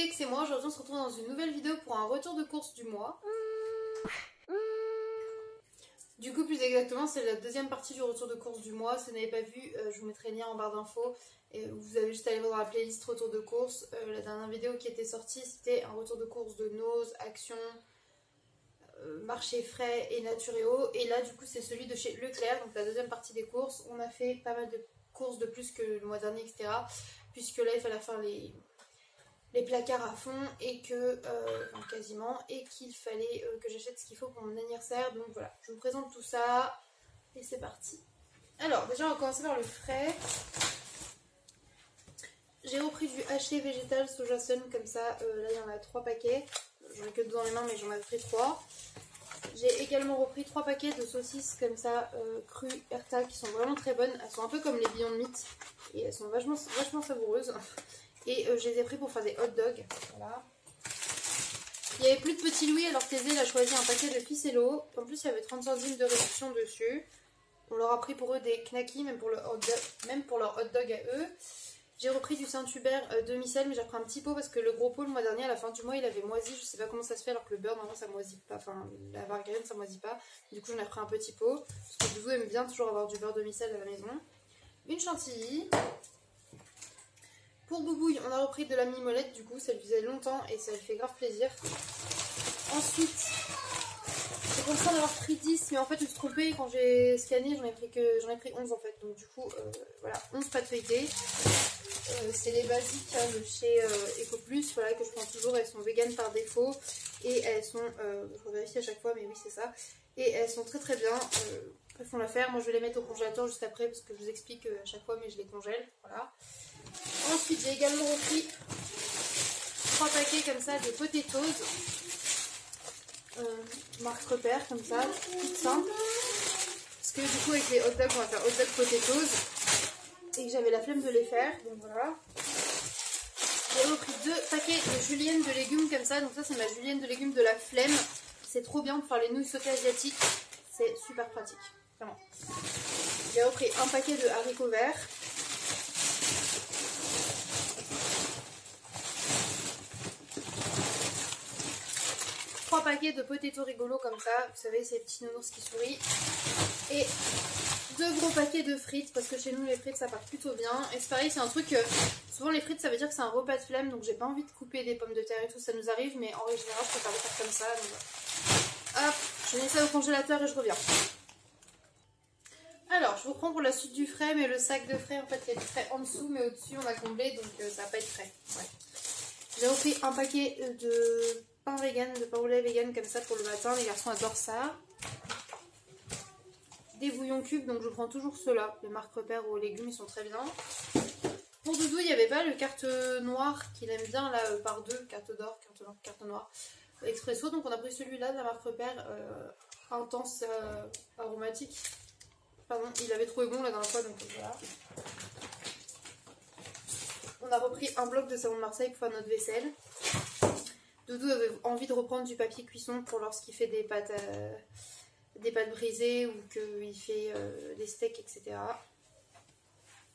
cake, c'est moi. Aujourd'hui, on se retrouve dans une nouvelle vidéo pour un retour de course du mois. Du coup, plus exactement, c'est la deuxième partie du retour de course du mois. Si vous n'avez pas vu, euh, je vous mettrai le lien en barre d'infos. Et vous avez juste à aller voir dans la playlist retour de course. Euh, la dernière vidéo qui était sortie, c'était un retour de course de Nose, Action, euh, Marché frais et Naturéo. Et là, du coup, c'est celui de chez Leclerc, donc la deuxième partie des courses. On a fait pas mal de courses de plus que le mois dernier, etc. Puisque là, il fallait faire les les placards à fond et que, euh, quasiment, et qu'il fallait euh, que j'achète ce qu'il faut pour mon anniversaire. Donc voilà, je vous présente tout ça et c'est parti. Alors déjà on va commencer par le frais. J'ai repris du haché végétal soja sun comme ça, euh, là il y en a trois paquets. J'en ai que deux dans les mains mais j'en ai pris trois. J'ai également repris trois paquets de saucisses comme ça, crues Erta, qui sont vraiment très bonnes. Elles sont un peu comme les Beyond Meat et elles sont vachement, vachement savoureuses. Et euh, je les ai pris pour faire des hot dogs. Il n'y avait plus de petits louis alors Thésée a choisi un paquet de ficello. En plus il y avait 30 centimes de réduction dessus. On leur a pris pour eux des knackis, même pour, hot dog, même pour leur hot dog à eux. J'ai repris du Saint-Hubert euh, demi-sel, mais j'ai repris un petit pot parce que le gros pot le mois dernier, à la fin du mois, il avait moisi. Je sais pas comment ça se fait alors que le beurre, normalement, ça moisit pas. Enfin, la margarine, ça moisit pas. Du coup, j'en ai repris un petit pot. Parce que Doudou aime bien toujours avoir du beurre demi-sel à la maison. Une chantilly. Pour Boubouille, on a repris de la mimolette, du coup, ça lui faisait longtemps et ça lui fait grave plaisir. Ensuite, j'ai pensé d'avoir pris 10, mais en fait, je me suis. Quand j'ai scanné, j'en ai, pris que, ai pris 11 en fait. Donc, du coup, euh, voilà, 11 pâtes feuilletées. Euh, c'est les basiques hein, de chez euh, EcoPlus, voilà, que je prends toujours. Elles sont vegan par défaut et elles sont, je vérifie à chaque fois, mais oui, c'est ça. Et elles sont très très bien. Font l'affaire. Moi, je vais les mettre au congélateur juste après parce que je vous explique à chaque fois, mais je les congèle. Voilà. Ensuite, j'ai également repris trois paquets comme ça de potatoes. Euh, marque repère, comme ça, toute simple. Parce que du coup, avec les hot dogs, on va faire hot dog potatoes. Et que j'avais la flemme de les faire. Donc voilà. J'ai repris deux paquets de julienne de légumes comme ça. Donc ça, c'est ma julienne de légumes de la flemme. C'est trop bien pour faire les nouilles sautées asiatiques. C'est super pratique. J'ai repris un paquet de haricots verts. trois paquets de potato rigolo comme ça, vous savez, ces petits nounours qui sourient. Et deux gros paquets de frites, parce que chez nous les frites ça part plutôt bien. Et c'est pareil, c'est un truc, souvent les frites ça veut dire que c'est un repas de flemme, donc j'ai pas envie de couper des pommes de terre et tout, ça nous arrive, mais en général je préfère le faire comme ça. Donc... Hop, je mets ça au congélateur et je reviens. Alors, je vous prends pour la suite du frais, mais le sac de frais, en fait, il y a du frais en dessous, mais au-dessus, on a comblé, donc euh, ça va pas être frais. J'ai repris un paquet de pain vegan, de pain au lait vegan comme ça pour le matin. Les garçons adorent ça. Des bouillons cubes, donc je prends toujours ceux-là. Les marques repères aux légumes, ils sont très bien. Pour Doudou, il n'y avait pas le carte noire qu'il aime bien, là, euh, par deux, carte d'or, carte noire, carte noire, expresso. Donc on a pris celui-là de la marque repère, euh, intense, euh, aromatique. Il avait trouvé bon la dernière fois, donc voilà. On a repris un bloc de savon de Marseille pour faire notre vaisselle. Doudou avait envie de reprendre du papier cuisson pour lorsqu'il fait des pâtes, euh, des pâtes brisées ou qu'il fait euh, des steaks, etc.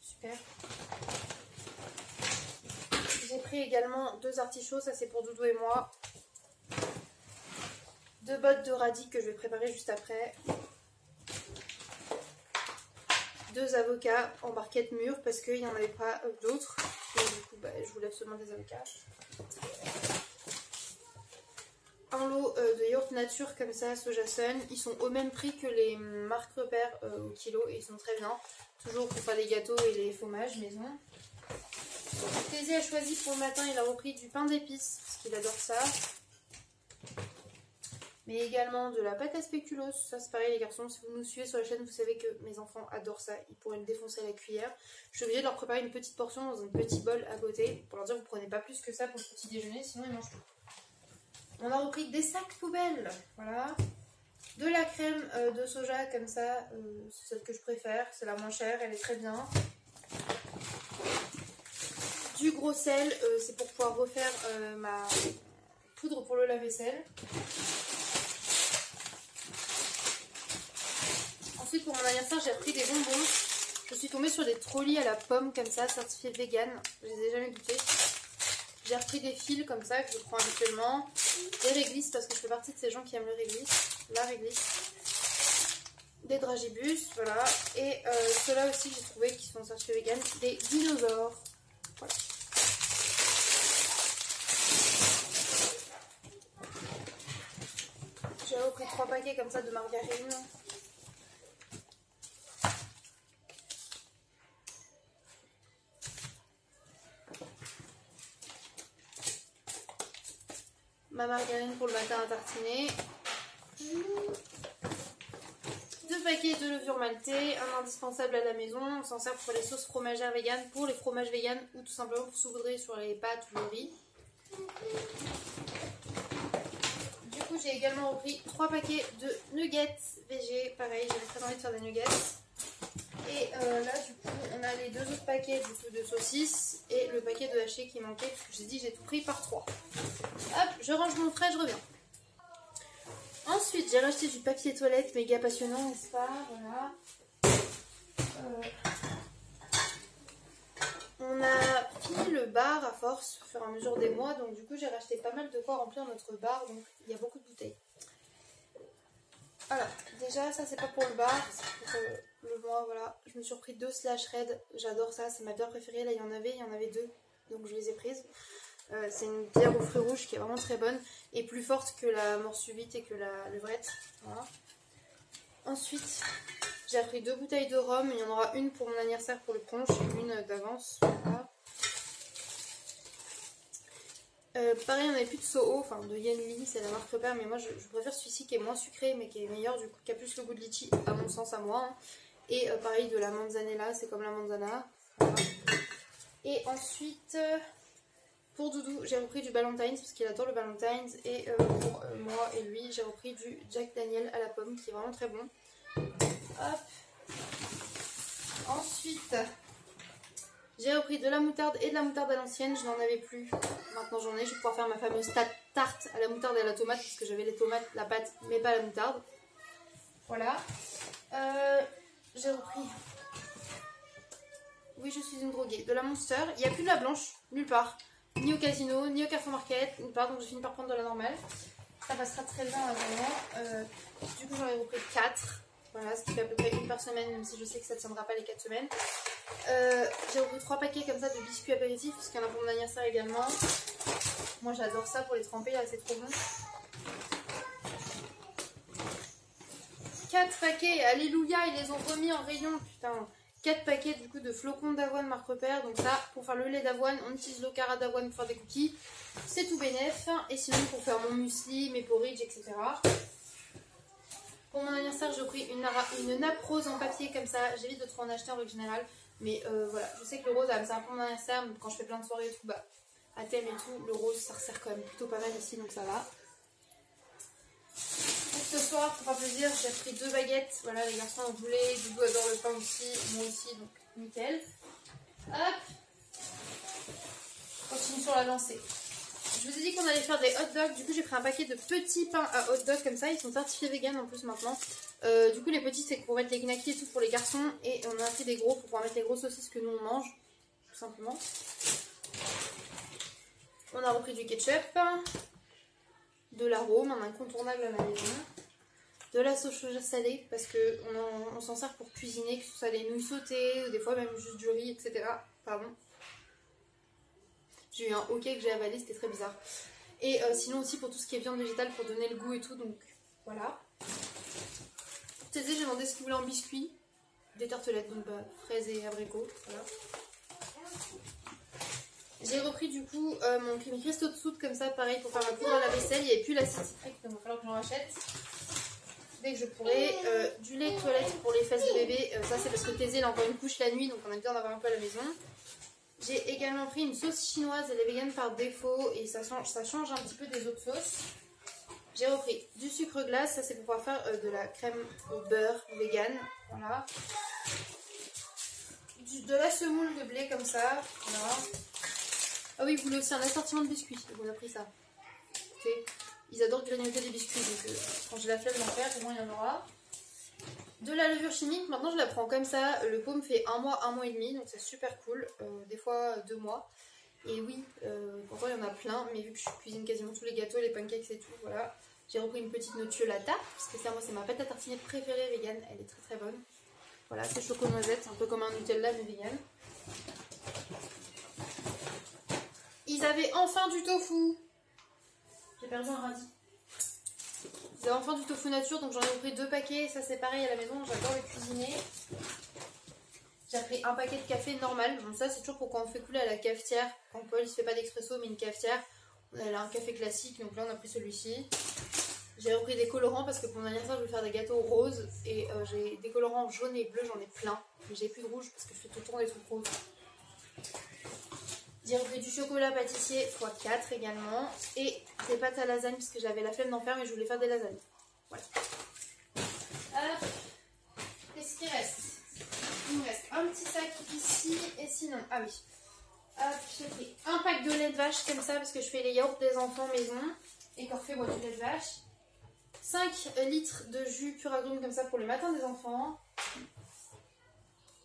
Super. J'ai pris également deux artichauts, ça c'est pour Doudou et moi. Deux bottes de radis que je vais préparer juste après. Deux avocats en barquette mûre parce qu'il n'y en avait pas d'autres. Du coup, bah, je voulais absolument des avocats un lot euh, de yaourt nature comme ça, soja sun. Ils sont au même prix que les marques repères euh, au kilo et ils sont très bien. Toujours pour faire les gâteaux et les fromages maison. Thésée a choisi pour le matin, il a repris du pain d'épices parce qu'il adore ça. Mais également de la pâte à spéculoos. Ça c'est pareil les garçons, si vous nous suivez sur la chaîne, vous savez que mes enfants adorent ça. Ils pourraient le défoncer à la cuillère. Je suis obligée de leur préparer une petite portion dans un petit bol à côté pour leur dire vous prenez pas plus que ça pour le petit déjeuner, sinon ils mangent tout. On a repris des sacs poubelles, voilà. De la crème euh, de soja comme ça, euh, c'est celle que je préfère, c'est la moins chère, elle est très bien. Du gros sel, euh, c'est pour pouvoir refaire ma poudre pour le lave-vaisselle. Ensuite pour mon anniversaire j'ai repris des bonbons. Je suis tombée sur des trolleys à la pomme comme ça, certifiés vegan. Je les ai jamais goûtés. J'ai repris des fils comme ça que je prends habituellement. Des réglisses parce que je fais partie de ces gens qui aiment le réglisse. La réglisse. Des dragibus, voilà. Et euh, ceux-là aussi j'ai trouvé qui sont certifiés vegan. Des dinosaures. Voilà. J'ai repris trois paquets comme ça de margarine. ma margarine pour le matin à tartiner. Deux paquets de levure maltée, un indispensable à la maison. On s'en sert pour les sauces fromagères vegan, pour les fromages vegan ou tout simplement pour saupoudrer sur les pâtes ou le riz. Du coup, j'ai également repris trois paquets de nuggets VG. Pareil, j'avais très envie de faire des nuggets. Et euh, là, du coup, on a les deux autres paquets de saucisses et le paquet de haché qui manquait, parce que j'ai dit j'ai tout pris par trois. Hop, je range mon frais, je reviens. Ensuite, j'ai racheté du papier toilette, méga passionnant, n'est-ce pas? Voilà. Euh, on a bar à force, au fur et à mesure des mois, donc du coup, j'ai racheté pas mal de quoi remplir notre bar, donc il y a beaucoup de bouteilles. Alors, déjà, ça c'est pas pour le bar, c'est pour euh, le mois, voilà. Je me suis repris deux slash red, j'adore ça, c'est ma bière préférée. Là, il y en avait, il y en avait deux, donc je les ai prises. Euh, c'est une bière aux fruits rouges qui est vraiment très bonne et plus forte que la morsuvite et que la levrette. Voilà. Ensuite, j'ai pris deux bouteilles de rhum. Il y en aura une pour mon anniversaire pour le punch une d'avance. Euh, pareil, on n'avait plus de Soho, enfin de Yenli, c'est la marque repère, mais moi je, préfère celui-ci qui est moins sucré mais qui est meilleur, du coup, qui a plus le goût de litchi, à mon sens, à moi. Hein. Et euh, pareil, de la manzanella, c'est comme la manzana. Et ensuite, euh, pour Doudou, j'ai repris du Ballantines parce qu'il adore le Ballantines. Et pour moi et lui, j'ai repris du Jack Daniel à la pomme qui est vraiment très bon. Hop. Ensuite, j'ai repris de la moutarde et de la moutarde à l'ancienne, je n'en avais plus. Maintenant j'en ai, je vais pouvoir faire ma fameuse tarte à la moutarde et à la tomate, puisque j'avais les tomates, la pâte, mais pas la moutarde. Voilà. Euh, j'ai repris. Oui, je suis une droguée. De la Monster. Il n'y a plus de la blanche, nulle part. Ni au casino, ni au Carrefour Market, nulle part. Donc je finis par prendre de la normale. Ça passera très bien à euh, Du coup, j'en ai repris 4. Voilà, ce qui fait à peu près une par semaine, même si je sais que ça ne tiendra pas les 4 semaines. Euh, j'ai repris 3 paquets comme ça de biscuits apéritifs, parce qu'il y en a pour mon anniversaire également. Moi j'adore ça pour les tremper, là c'est trop bon. 4 paquets, alléluia, ils les ont remis en rayon, putain. 4 paquets du coup de flocons d'avoine marque repère. Donc ça, pour faire le lait d'avoine, on utilise le cara d'avoine pour faire des cookies. C'est tout bénef. Et sinon pour faire mon muesli, mes porridge, etc. Pour mon anniversaire, j'ai pris une, nappe rose en papier comme ça. J'évite de trop en acheter en règle générale. Mais euh, voilà, je sais que le rose, c'est un peu mon anniversaire. Quand je fais plein de soirées et tout, bah, à thème et tout, le rose, ça resserre quand même plutôt pas mal ici, donc ça va. Pour ce soir, pour faire plaisir, j'ai pris deux baguettes. Voilà, les garçons en voulaient. Doudou adore le pain aussi, moi aussi, donc nickel. Hop Continue sur la lancée. Je vous ai dit qu'on allait faire des hot dogs. Du coup, j'ai pris un paquet de petits pains à hot dog comme ça. Ils sont certifiés vegan en plus maintenant. Euh, du coup, les petits, c'est pour mettre les knackis et tout pour les garçons. Et on a pris des gros pour pouvoir mettre les grosses saucisses que nous on mange. Tout simplement. On a repris du ketchup. De l'arôme, un incontournable à la maison. De la sauce salée parce qu'on on, s'en sert pour cuisiner, que ce soit des nouilles sautées ou des fois même juste du riz, etc. Pardon. J'ai eu un hockey que j'ai avalé, c'était très bizarre. Et euh, sinon aussi pour tout ce qui est viande végétale, pour donner le goût et tout, donc voilà. Thésée, j'ai demandé ce qu'il voulait en biscuit. Des tartelettes, donc bah, fraises et abricots, voilà. J'ai repris du coup euh, mon cristaux de soude comme ça, pareil, pour faire ma poudre à la vaisselle. Il n'y avait plus l'acide citrique, donc il va falloir que j'en rachète. Dès que je pourrai. Euh, du lait de toilette pour les fesses de bébé. ça, c'est parce que Thésée, il a encore une couche la nuit, donc on a besoin d'avoir un peu à la maison. J'ai également pris une sauce chinoise, elle est vegan par défaut et ça change, un petit peu des autres sauces. J'ai repris du sucre glace, ça c'est pour pouvoir faire euh, de la crème au beurre vegan, voilà. de la semoule de blé comme ça, voilà. Ah oui, vous voulez aussi un assortiment de biscuits, on a pris ça. Ils adorent grignoter des biscuits, donc euh, quand j'ai la flemme d'en faire, au moins il y en aura. De la levure chimique, maintenant je la prends comme ça. Le pot me fait un mois, un mois et demi, donc c'est super cool. Euh, des fois deux mois. Et oui, euh, pourtant il y en a plein, mais vu que je cuisine quasiment tous les gâteaux, les pancakes et tout, voilà. J'ai repris une petite nocciolata, parce que ça, moi, c'est ma pâte à tartiner préférée vegan. Elle est très très bonne. Voilà, c'est choco noisette, un peu comme un Nutella, mais vegan. Ils avaient enfin du tofu. J'ai perdu un radis. Avaient enfin du tofu nature, donc j'en ai pris deux paquets. Ça, c'est pareil à la maison, j'adore le cuisiner. J'ai pris un paquet de café normal. Bon, ça, c'est toujours pour quand on fait couler à la cafetière. Quand Paul, il se fait pas d'expresso, mais une cafetière. Elle a un café classique, donc là, on a pris celui-ci. J'ai repris des colorants parce que pour mon anniversaire, je vais faire des gâteaux roses. Et euh, j'ai des colorants jaunes et bleus, j'en ai plein. Mais j'ai plus de rouge parce que je fais tout le temps des trucs roses. J'ai repris du chocolat pâtissier x4 également. Et des pâtes à lasagne parce que j'avais la flemme d'en faire mais je voulais faire des lasagnes. Voilà. Hop. Qu'est-ce qu'il reste? Il me reste un petit sac ici et sinon. Ah oui. Hop, j'ai pris un pack de lait de vache comme ça parce que je fais les yaourts des enfants maison. Et fait boit du lait de vache. 5 litres de jus pur agrumes comme ça pour le matin des enfants.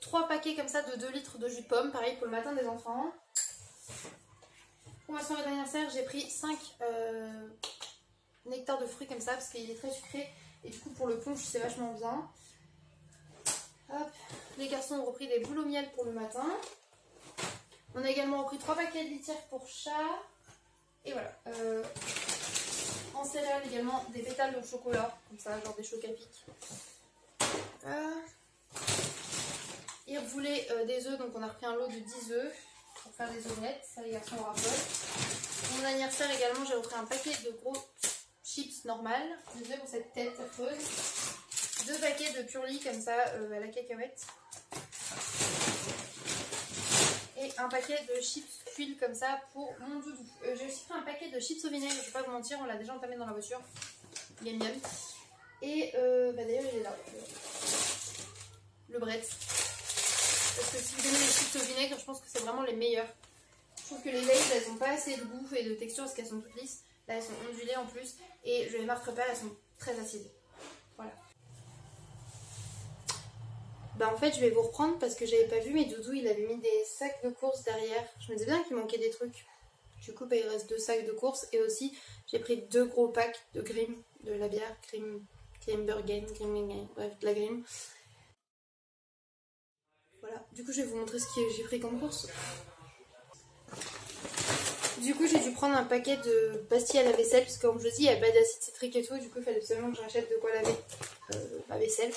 3 paquets comme ça de 2 litres de jus de pomme, pareil pour le matin des enfants. Pour ma soirée d'anniversaire, j'ai pris 5 euh, nectars de fruits comme ça parce qu'il est très sucré. Et du coup, pour le punch, c'est vachement bien. Hop. Les garçons ont repris des boules au miel pour le matin. On a également repris 3 paquets de litière pour chat. Et voilà. Euh, en céréales également, des pétales de chocolat, comme ça, genre des chocs à pic. Euh, ils voulaient euh, des œufs, donc on a repris un lot de 10 œufs pour faire des omelettes. Ça, garçons aura Pour mon anniversaire également, j'ai repris un paquet de gros chips normales. Désolée pour cette tête affreuse. Deux paquets de purlis comme ça euh, à la cacahuète. Et un paquet de chips cuits comme ça pour mon doudou. Euh, j'ai aussi pris un paquet de chips au vinaigre, je vais pas vous mentir, on l'a déjà entamé dans la voiture. Est miam. Et euh, bah d'ailleurs il est là. Le Bretz. Parce que si vous aimez les chips au vinaigre, je pense que c'est vraiment les meilleurs. Je trouve que les Lay's, elles ont pas assez de goût et de texture parce qu'elles sont toutes lisses. Là, elles sont ondulées en plus. Et je les marque pas, elles sont très acides. Voilà. Bah en fait, je vais vous reprendre parce que j'avais pas vu, mais Doudou, il avait mis des sacs de course derrière. Je me disais bien qu'il manquait des trucs. Du coup, bah, il reste deux sacs de course. Et aussi, j'ai pris deux gros packs de Grim, de la bière, Grim, Grimbergen, Grim, bref, de la Grim. Voilà, du coup je vais vous montrer ce que j'ai pris comme course. Du coup j'ai dû prendre un paquet de pastilles à la vaisselle parce que comme je dis il n'y a pas d'acide citrique et tout, du coup il fallait absolument que j'achète de quoi laver euh, ma vaisselle.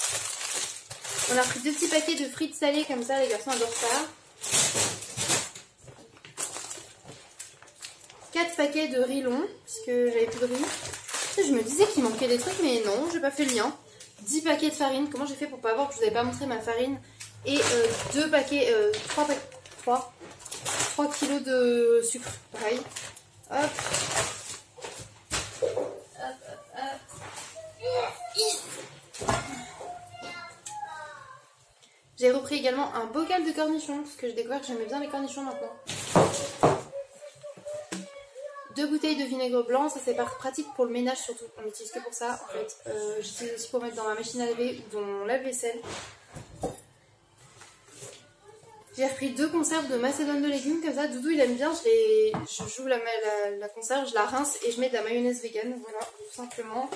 On a pris deux petits paquets de frites salées comme ça, les garçons adorent ça. Quatre paquets de riz long, parce que j'avais plus de riz. Je me disais qu'il manquait des trucs, mais non, j'ai pas fait le lien. 10 paquets de farine. Comment j'ai fait pour pas voir que je vous avais pas montré ma farine et euh, deux paquets, euh, 3, 3, 3 kilos de sucre, pareil. Hop. Hop, hop, hop. J'ai repris également un bocal de cornichons, parce que j'ai découvert que j'aimais bien les cornichons maintenant. Deux bouteilles de vinaigre blanc, ça c'est pratique pour le ménage surtout, on l'utilise que pour ça en fait. Euh, J'utilise aussi pour mettre dans ma machine à laver ou dans lave-vaisselle. J'ai repris deux conserves de macédoine de légumes comme ça. Doudou il aime bien, je, les... je joue la, la, conserve, je la rince et je mets de la mayonnaise vegan, voilà, tout simplement.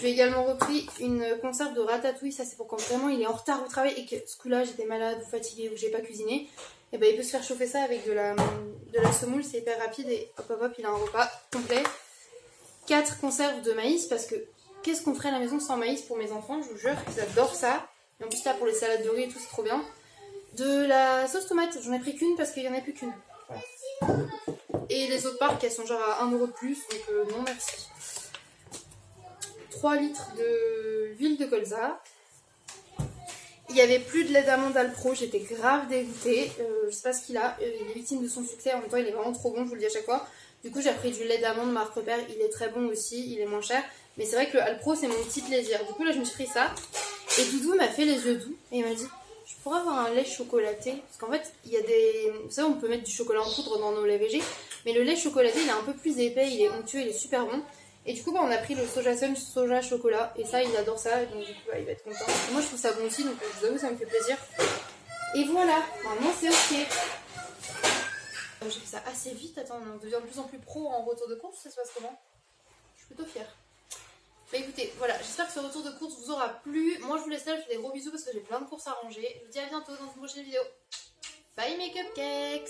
J'ai également repris une conserve de ratatouille, ça c'est pour quand vraiment il est en retard au travail et que ce coup-là j'étais malade ou fatiguée ou j'ai pas cuisiné. Et ben il peut se faire chauffer ça avec de la, de la semoule, c'est hyper rapide et hop hop hop il a un repas complet. Quatre conserves de maïs parce que qu'est-ce qu'on ferait à la maison sans maïs pour mes enfants, je vous jure, ils adorent ça. Et en plus là pour les salades de riz et tout c'est trop bien. De la sauce tomate, j'en ai pris qu'une parce qu'il n'y en a plus qu'une. Et les autres parcs, elles sont genre à 1€ de plus, donc euh, non merci. 3 litres d'huile de colza. Il n'y avait plus de lait d'amande Alpro, j'étais grave dégoûtée. Euh, je sais pas ce qu'il a, euh, il est victime de son succès, en même temps il est vraiment trop bon, je vous le dis à chaque fois. Du coup j'ai pris du lait d'amande marque repère, il est très bon aussi, il est moins cher. Mais c'est vrai que le Alpro c'est mon petit plaisir. Du coup là je me suis pris ça. Et Doudou m'a fait les yeux doux et il m'a dit pour avoir un lait chocolaté, parce qu'en fait, il y a des... Savez, on peut mettre du chocolat en poudre dans nos laits végés, mais le lait chocolaté, il est un peu plus épais, il est onctueux, il est super bon. Et du coup, bah, on a pris le soja sun, soja chocolat, et ça, il adore ça, donc du coup, bah, il va être content. moi, je trouve ça bon aussi, donc je vous avoue, ça me fait plaisir. Et voilà, maintenant c'est ok. Euh, J'ai fait ça assez vite, attends, on devient de plus en plus pro en retour de course, ça se passe comment? Je suis plutôt fière. Bah écoutez, voilà, j'espère que ce retour de course vous aura plu. Moi je vous laisse là, je fais des gros bisous parce que j'ai plein de courses à ranger. Je vous dis à bientôt dans une prochaine vidéo. Bye mes cupcakes